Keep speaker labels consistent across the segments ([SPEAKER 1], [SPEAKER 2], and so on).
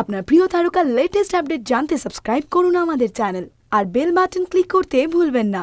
[SPEAKER 1] আপনার প্রিয় তারকার লেটেস্ট আপডেট জানতে সাবস্ক্রাইব করুন আমাদের চ্যানেল আর বেল বাটন ক্লিক করতে ভুলবেন না।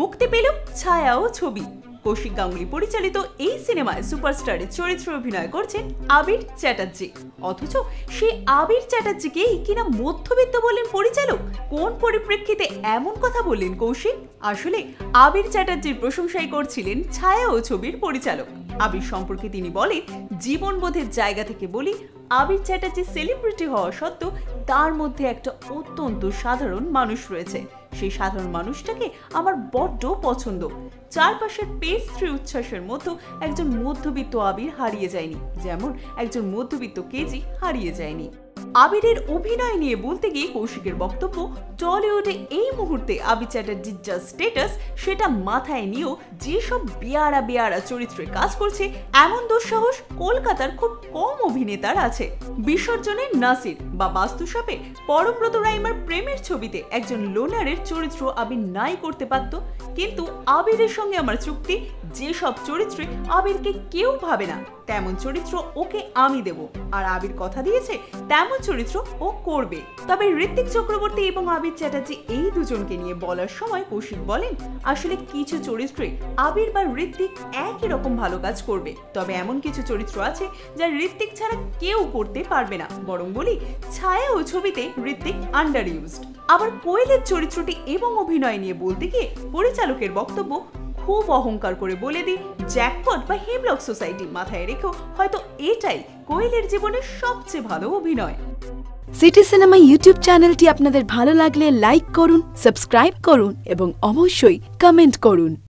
[SPEAKER 2] মুক্তি পেল ছায়া ও ছবি। কৌশিক গাঙ্গুলি পরিচালিত এই সিনেমায় সুপারস্টারের চরিত্রে অভিনয় করছেন আবির চ্যাটার্জি। অথচ সেই আবির চ্যাটার্জিকেই কিনা মধ্যবিত্ত বললেন পরিচালক? কোন পরিপ্রেক্ষিতে এমন কথা বললেন কৌশিক? আসলে আবির চ্যাটার্জির প্রশংসাই করছিলেন ছায়া ও ছবির পরিচালক। আবির সম্পর্কে তিনি বলেন, জীবনবোধের জায়গা থেকে বলি, আবির চ্যাটার্জি সেলিব্রিটি হওয়া সত্ত্বেও তার মধ্যে একটা অত্যন্ত সাধারণ মানুষ রয়েছে। সেই সাধারণ মানুষটাকে আমার বড্ড পছন্দ। চারপাশের পেস্ট্রি উচ্ছ্বাসের মতো একজন মধ্যবিত্ত আবির হারিয়ে যায়নি, যেমন একজন মধ্যবিত্ত কেজি হারিয়ে যায়নি। আবিরের অভিনয় নিয়ে বলতে গিয়ে কৌশিকের বক্তব্য, টলিউডে এই মুহূর্তে আবির চ্যাটার্জির যা স্টেটাস সেটা মাথায় নিয়েও যেসব বিয়ারা বিয়ারা চরিত্রে কাজ করছে, এমন দুঃসাহস কলকাতার খুব কম অভিনেতার আছে। বিসর্জনের নাসির বা বাস্তুসাপে পরব্রত রাইমার প্রেমের ছবিতে একজন লোনারের চরিত্র আবির নাই করতে পারত কিন্তু আবিরের সঙ্গে আমার চুক্তি, যেসব চরিত্রে আবিরকে কেউ ভাবে না, তেমন চরিত্র ওকে আমি দেব। আর আবির কথা দিয়েছে, তেমন চরিত্র ও করবে। তবে ঋত্বিক চক্রবর্তী এবং আবির চ্যাটার্জি এই দুজনকে নিয়ে বলার সময় কৌশিক বলেন, আসলে কিছু চরিত্রে আবির বা ঋত্বিক একই রকম ভালো কাজ করবে। তবে এমন কিছু চরিত্র আছে, যা ঋত্বিক ছাড়া কেউ করতে পারবে না। বরং বলি, ছায়া ও ছবিতে ঋত্বিক আন্ডার ইউজড আবার কোয়েলের চরিত্রটি এবং অভিনয় নিয়ে বলতে গিয়ে পরিচালকের বক্তব্য খুব অহংকার করে বলে দিই। জ্যাকপট বা হেমলক সোসাইটি মাথায় রেখেও হয়তো এটাই কোয়েলের জীবনের সবচেয়ে ভালো অভিনয়।
[SPEAKER 1] সিটি সিনেমা ইউটিউব চ্যানেলটি আপনাদের ভালো লাগলে লাইক করুন, সাবস্ক্রাইব করুন এবং অবশ্যই কমেন্ট করুন।